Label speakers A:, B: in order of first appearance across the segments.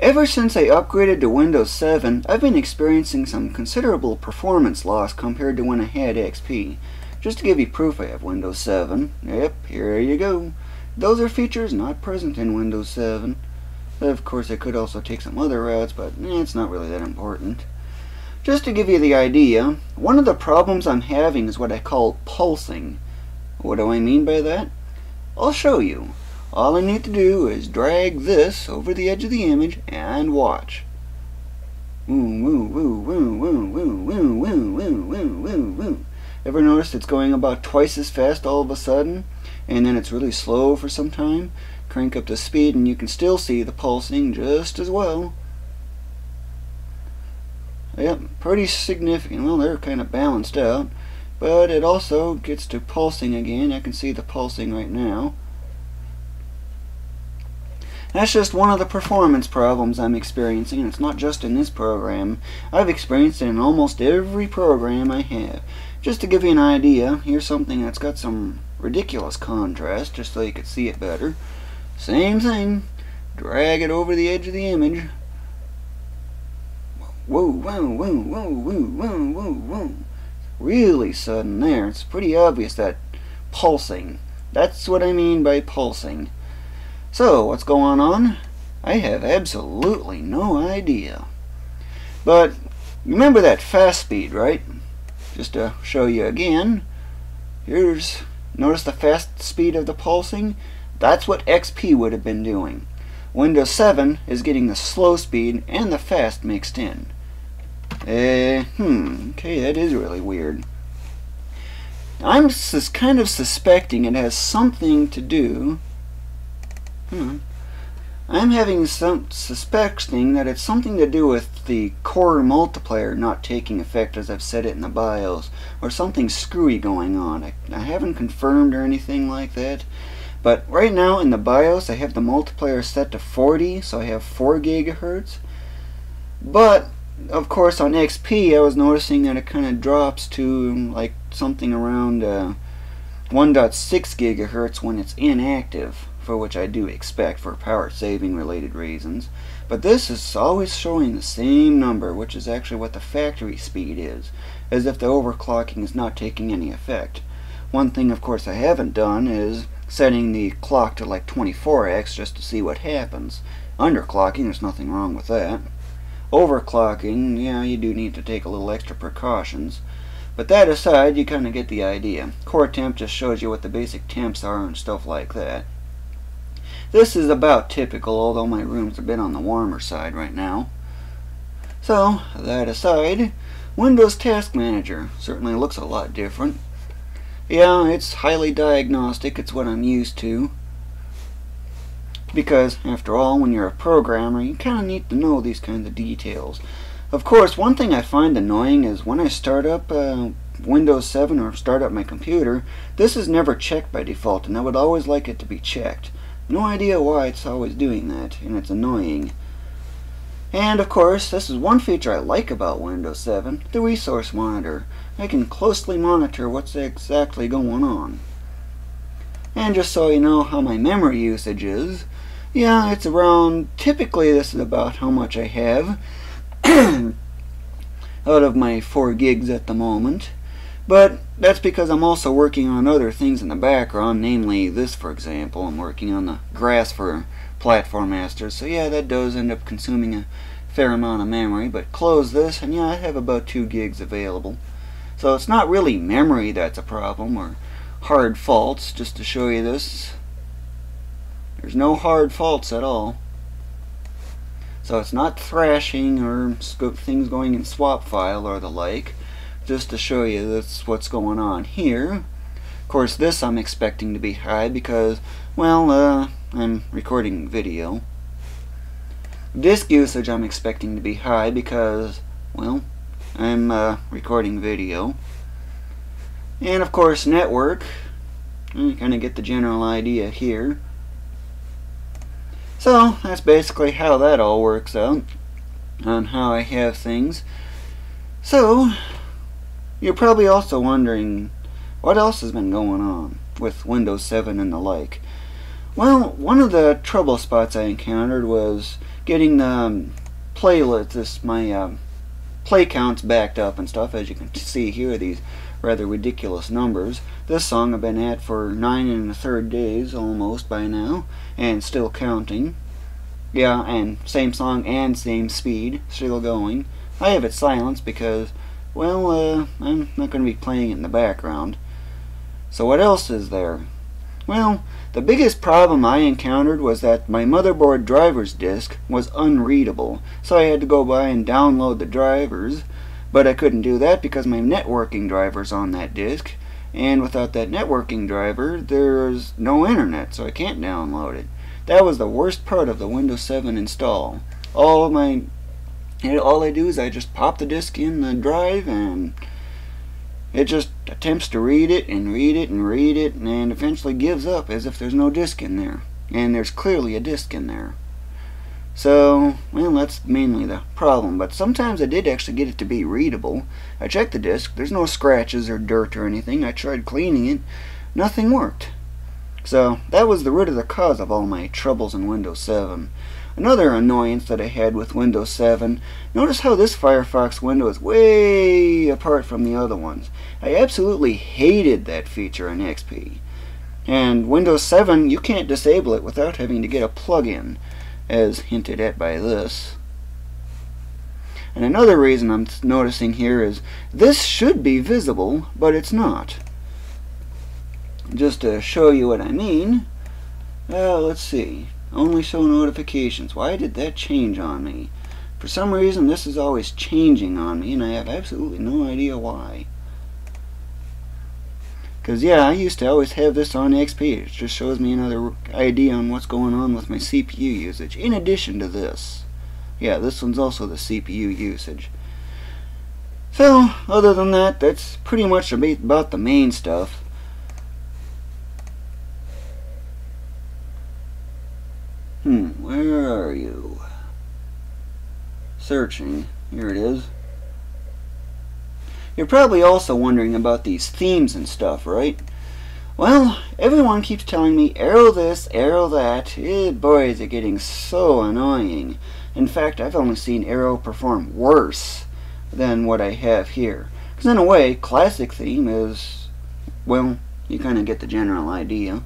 A: Ever since I upgraded to Windows 7, I've been experiencing some considerable performance loss compared to when I had XP. Just to give you proof I have Windows 7, yep, here you go. Those are features not present in Windows 7. Of course, I could also take some other routes, but eh, it's not really that important. Just to give you the idea, one of the problems I'm having is what I call pulsing. What do I mean by that? I'll show you. All I need to do is drag this over the edge of the image and watch. Ever noticed it's going about twice as fast all of a sudden? And then it's really slow for some time? Crank up the speed and you can still see the pulsing just as well. Yep, pretty significant. Well, they're kind of balanced out. But it also gets to pulsing again. I can see the pulsing right now. That's just one of the performance problems I'm experiencing, and it's not just in this program. I've experienced it in almost every program I have. Just to give you an idea, here's something that's got some ridiculous contrast, just so you could see it better. Same thing. Drag it over the edge of the image. Whoa, whoa, whoa, whoa, whoa, whoa, whoa, whoa. Really sudden there. It's pretty obvious that pulsing. That's what I mean by pulsing. So, what's going on? I have absolutely no idea. But, remember that fast speed, right? Just to show you again, here's, notice the fast speed of the pulsing? That's what XP would have been doing. Windows 7 is getting the slow speed and the fast mixed in. Eh, hmm, okay, that is really weird. I'm kind of suspecting it has something to do Hmm. I'm having some suspecting that it's something to do with the core multiplier not taking effect as I've set it in the BIOS, or something screwy going on. I, I haven't confirmed or anything like that, but right now in the BIOS I have the multiplier set to 40, so I have 4 gigahertz. But of course on XP I was noticing that it kind of drops to like something around uh, 1.6 gigahertz when it's inactive which I do expect for power saving related reasons, but this is always showing the same number, which is actually what the factory speed is, as if the overclocking is not taking any effect. One thing, of course, I haven't done is setting the clock to like 24x just to see what happens. Underclocking, there's nothing wrong with that. Overclocking, yeah, you do need to take a little extra precautions. But that aside, you kind of get the idea. Core temp just shows you what the basic temps are and stuff like that. This is about typical, although my room's a bit on the warmer side right now. So, that aside, Windows Task Manager certainly looks a lot different. Yeah, it's highly diagnostic, it's what I'm used to. Because, after all, when you're a programmer, you kind of need to know these kinds of details. Of course, one thing I find annoying is when I start up uh, Windows 7 or start up my computer, this is never checked by default, and I would always like it to be checked. No idea why it's always doing that, and it's annoying. And of course, this is one feature I like about Windows 7, the Resource Monitor. I can closely monitor what's exactly going on. And just so you know how my memory usage is, yeah, it's around, typically this is about how much I have out of my 4 gigs at the moment. But that's because I'm also working on other things in the background, namely this for example. I'm working on the grass for Platform Masters, so yeah, that does end up consuming a fair amount of memory, but close this and yeah, I have about 2 gigs available. So it's not really memory that's a problem, or hard faults, just to show you this. There's no hard faults at all. So it's not thrashing or things going in swap file or the like just to show you that's what's going on here. Of course, this I'm expecting to be high because, well, uh, I'm recording video. Disk usage I'm expecting to be high because, well, I'm uh, recording video. And of course, network. You kind of get the general idea here. So, that's basically how that all works out on how I have things. So, you're probably also wondering what else has been going on with Windows 7 and the like. Well, one of the trouble spots I encountered was getting the um, playlist, this my um, play counts backed up and stuff. As you can see here, these rather ridiculous numbers. This song I've been at for nine and a third days almost by now, and still counting. Yeah, and same song and same speed, still going. I have it silenced because, well, uh, I'm not going to be playing it in the background. So what else is there? Well, the biggest problem I encountered was that my motherboard driver's disk was unreadable, so I had to go by and download the drivers, but I couldn't do that because my networking driver's on that disk, and without that networking driver, there's no internet, so I can't download it. That was the worst part of the Windows 7 install. All of my, all I do is I just pop the disk in the drive and it just attempts to read it and read it and read it and eventually gives up as if there's no disk in there. And there's clearly a disk in there. So, well, that's mainly the problem. But sometimes I did actually get it to be readable. I checked the disk. There's no scratches or dirt or anything. I tried cleaning it. Nothing worked. So, that was the root of the cause of all my troubles in Windows 7. Another annoyance that I had with Windows 7, notice how this Firefox window is way apart from the other ones. I absolutely hated that feature in XP. And Windows 7, you can't disable it without having to get a plug-in, as hinted at by this. And another reason I'm noticing here is this should be visible, but it's not. Just to show you what I mean, uh, let's see. Only show notifications. Why did that change on me? For some reason, this is always changing on me, and I have absolutely no idea why. Because, yeah, I used to always have this on XP. It just shows me another idea on what's going on with my CPU usage, in addition to this. Yeah, this one's also the CPU usage. So, other than that, that's pretty much about the main stuff. Hmm, where are you? Searching. Here it is. You're probably also wondering about these themes and stuff, right? Well, everyone keeps telling me Aero this, Aero that. Eh, boy, is it getting so annoying. In fact, I've only seen Aero perform worse than what I have here. Because in a way, classic theme is, well, you kind of get the general idea.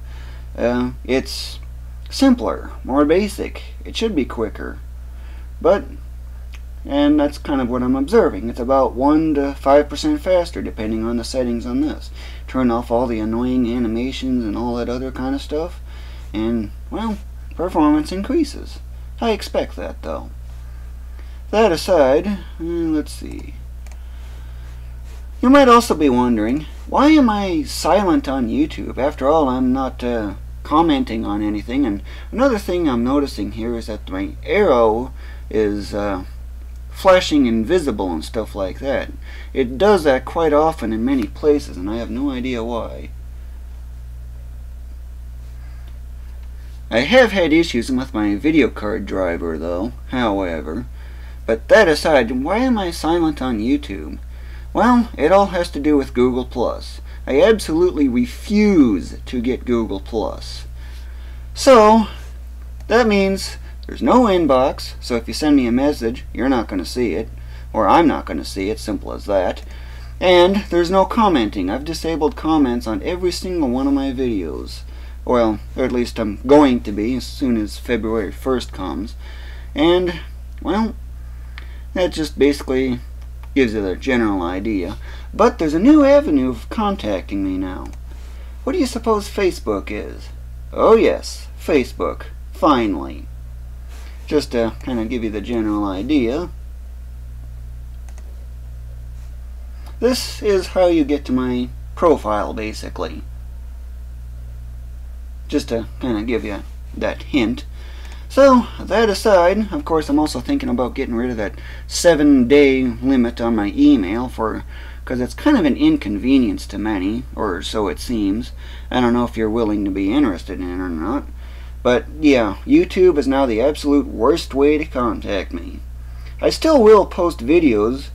A: Uh, it's simpler, more basic. It should be quicker. But, and that's kind of what I'm observing. It's about 1 to 5% faster depending on the settings on this. Turn off all the annoying animations and all that other kind of stuff. And, well, performance increases. I expect that though. That aside, uh, let's see. You might also be wondering, why am I silent on YouTube? After all, I'm not uh, commenting on anything. And another thing I'm noticing here is that my arrow is uh, flashing invisible and stuff like that. It does that quite often in many places, and I have no idea why. I have had issues with my video card driver, though, however. But that aside, why am I silent on YouTube? Well, it all has to do with Google+. Plus. I absolutely refuse to get Google+. Plus. So, that means there's no inbox, so if you send me a message, you're not going to see it, or I'm not going to see it, simple as that. And there's no commenting. I've disabled comments on every single one of my videos. Well, or at least I'm going to be as soon as February 1st comes. And, well, that just basically gives you the general idea. But there's a new avenue of contacting me now. What do you suppose Facebook is? Oh yes, Facebook. Finally. Just to kind of give you the general idea. This is how you get to my profile, basically. Just to kind of give you that hint. So, that aside, of course I'm also thinking about getting rid of that seven day limit on my email for because it's kind of an inconvenience to many, or so it seems. I don't know if you're willing to be interested in it or not. But yeah, YouTube is now the absolute worst way to contact me. I still will post videos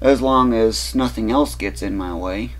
A: as long as nothing else gets in my way.